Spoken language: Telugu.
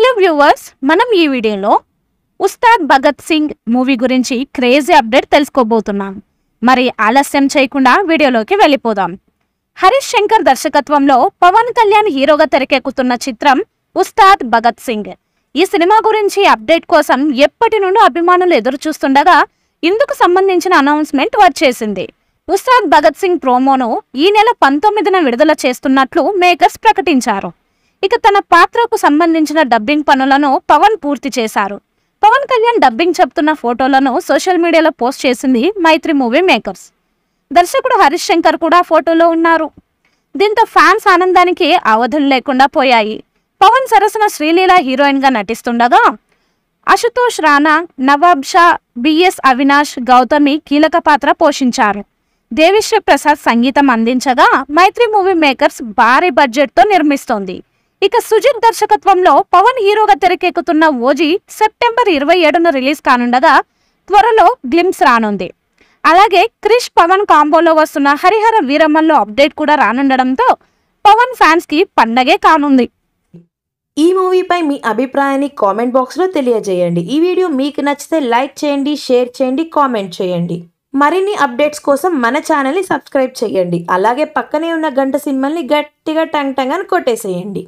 హలో వ్యూవర్స్ మనం ఈ వీడియోలో ఉస్తాద్ భగత్ సింగ్ మూవీ గురించి క్రేజీ అప్డేట్ తెలుసుకోబోతున్నాం. మరి ఆలస్యం చేయకుండా వీడియోలోకి వెళ్ళిపోదాం. హరీష్ శంకర్ దర్శకత్వంలో పవన్ కళ్యాణ్ హీరోగా తెరకెక్కుతున్న చిత్రం ఉస్తాద్ భగత్ సింగ్. ఈ సినిమా గురించి అప్డేట్ కోసం ఎప్పటి నుండో అభిమానులు ఎదురు చూస్తుండగా ఇందుకు సంబంధించిన అనౌన్స్మెంట్ వచ్చేసింది ఉస్తాద్ భగత్ సింగ్ ప్రోమోను ఈ నెల పంతొమ్మిదిన విడుదల చేస్తున్నట్లు మేకర్స్ ప్రకటించారు. ఇక తన పాత్రకు సంబంధించిన డబ్బింగ్ పనులను పవన్ పూర్తి చేశారు. పవన్ కళ్యాణ్ డబ్బింగ్ చెప్తున్న ఫోటోలను సోషల్ మీడియాలో పోస్ట్ చేసింది మైత్రి మూవీ మేకర్స్. దర్శకుడు హరీష్ శంకర్ కూడా ఫోటోలో ఉన్నారు. దీంతో ఫ్యాన్స్ ఆనందానికి అవధులు లేకుండా పోయాయి. పవన్ సరసన శ్రీలీల హీరోయిన్గా నటిస్తుండగా అశుతోష్ రాణా నవాబ్ షా బిఎస్ అవినాష్ గౌతమి కీలక పాత్ర పోషించారు. దేవిశ్రీ ప్రసాద్ సంగీతం అందించగా మైత్రి మూవీ మేకర్స్ భారీ బడ్జెట్తో నిర్మిస్తోంది. ఇక సుజిత్ దర్శకత్వంలో పవన్ హీరోగా తెరకెక్కుతున్న ఓజీ సెప్టెంబర్ ఇరవై ఏడున రిలీజ్ కానుండగా త్వరలో గ్లిమ్స్ రానుంది. అలాగే క్రిష్ పవన్ కాంబోలో వస్తున్న హరిహర వీరమ్మల్లో అప్డేట్ కూడా రానుండడంతో పవన్ ఫ్యాన్స్కి పండగే కానుంది. ఈ మూవీపై మీ అభిప్రాయాన్ని కామెంట్ బాక్స్లో తెలియజేయండి. ఈ వీడియో మీకు నచ్చితే లైక్ చేయండి షేర్ చేయండి కామెంట్ చేయండి. మరిన్ని అప్డేట్స్ కోసం మన ఛానల్ని సబ్స్క్రైబ్ చేయండి. అలాగే పక్కనే ఉన్న గంట సింబల్ని గట్టిగా టంగ్ టంగ్ అని కొట్టేసేయండి.